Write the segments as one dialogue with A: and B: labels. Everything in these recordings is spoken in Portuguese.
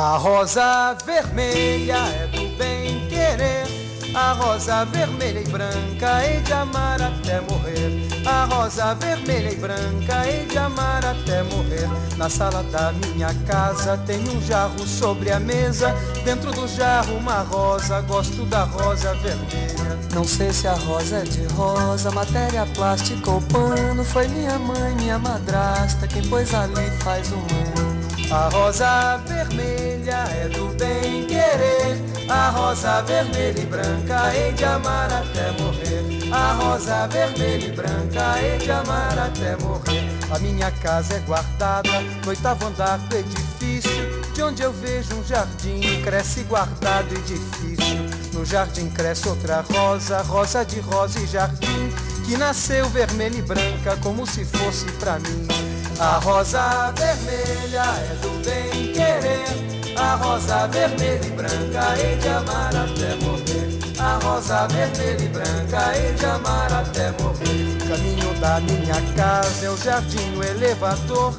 A: A rosa vermelha é do bem querer. A rosa vermelha e branca hei de amar até morrer. A rosa vermelha e branca hei de amar até morrer. Na sala da minha casa tem um jarro sobre a mesa. Dentro do jarro uma rosa, gosto da rosa vermelha.
B: Não sei se a rosa é de rosa, matéria plástica ou pano. Foi minha mãe, minha madrasta, quem pôs ali faz um ano.
A: A rosa vermelha é do bem querer. A rosa vermelha e branca hei de amar até morrer. A rosa vermelha e branca hei de amar até morrer. A minha casa é guardada no oitavo andar do edifício. De onde eu vejo um jardim, cresce guardado edifício. No jardim cresce outra rosa, rosa de rosa e jardim. Que nasceu vermelha e branca como se fosse pra mim. A rosa vermelha é do bem querer. A rosa vermelha e branca hei de amar até morrer. A rosa vermelha e branca hei de amar até morrer. Caminho da minha casa é o jardim, o elevador.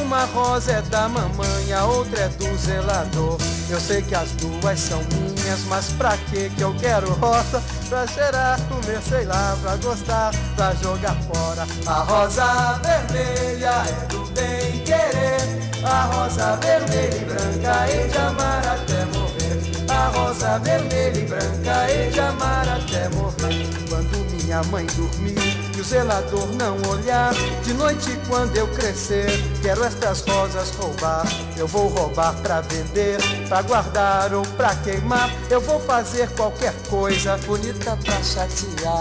A: Uma rosa é da mamãe, a outra é do zelador. Eu sei que as duas são minhas, mas pra que que eu quero rosa? Pra cheirar, comer, sei lá, pra gostar, pra jogar fora. A rosa vermelha é do bem querer. A rosa vermelha e branca hei de amar até morrer. A rosa vermelha e branca hei de amar até morrer. Quando minha mãe dormir e o zelador não olhar, de noite quando eu crescer, quero estas rosas roubar. Eu vou roubar pra vender, pra guardar ou pra queimar. Eu vou fazer qualquer coisa
B: Bonita pra chatear.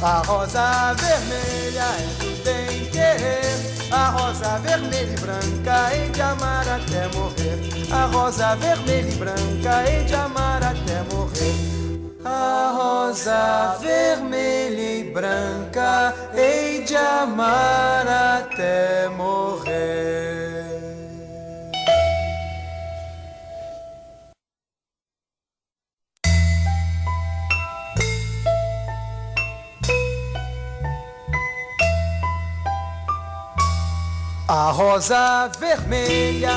A: a rosa vermelha é do bem querer. A rosa vermelha e branca hei de amar até morrer. A rosa vermelha e branca hei de amar rosa vermelha e branca hei de amar até morrer. A rosa vermelha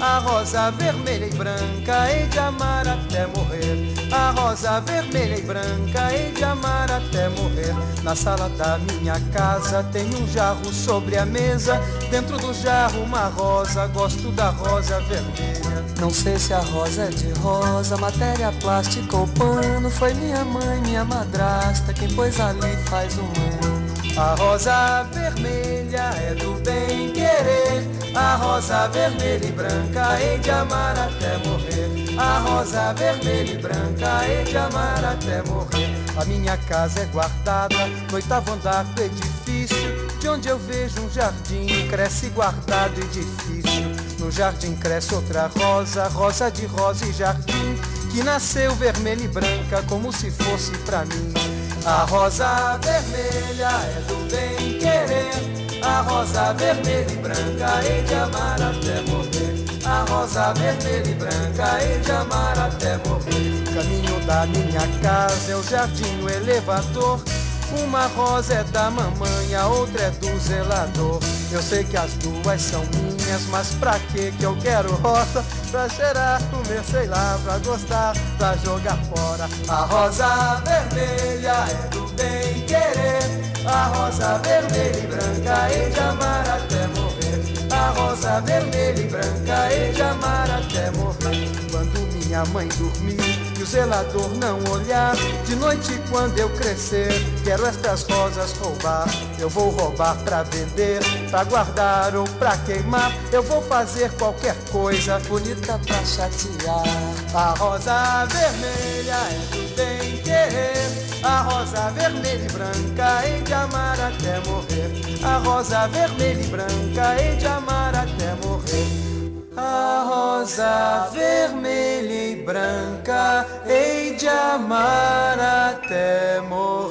A: A rosa vermelha e branca hei de amar até morrer. A rosa vermelha e branca hei de amar até morrer. Na sala da minha casa tem um jarro sobre a mesa. Dentro do jarro uma rosa, gosto da rosa vermelha.
B: Não sei se a rosa é de rosa, matéria plástica ou pano. Foi minha mãe, minha madrasta, quem pôs ali faz um ano.
A: A rosa vermelha é do. A rosa vermelha e branca hei de amar até morrer. A rosa vermelha e branca hei de amar até morrer. A minha casa é guardada no oitavo andar do edifício. De onde eu vejo um jardim, cresce guardado edifício. No jardim cresce outra rosa, rosa de rosa e jardim. Que nasceu vermelha e branca como se fosse pra mim. A rosa vermelha é do bem. A rosa vermelha e branca hei de amar até morrer. A rosa vermelha e branca hei de amar até morrer. Caminho da minha casa é o jardim, o elevador. Uma rosa é da mamãe, a outra é do zelador. Eu sei que as duas são minhas, mas pra que que eu quero rosa? Pra cheirar, comer, sei lá, pra gostar, pra jogar fora. A rosa vermelha Vermelha e branca hei de amar até morrer. Quando minha mãe dormir e o zelador não olhar, de noite quando eu crescer, quero estas rosas roubar. Eu vou roubar pra vender, pra guardar ou pra queimar. Eu vou fazer qualquer coisa
B: Bonita pra chatear.
A: a rosa vermelha é do bem querer. A rosa vermelha e branca hei de amar até morrer. A rosa vermelha e branca hei de amar rosa vermelha e branca hei de amar até morrer.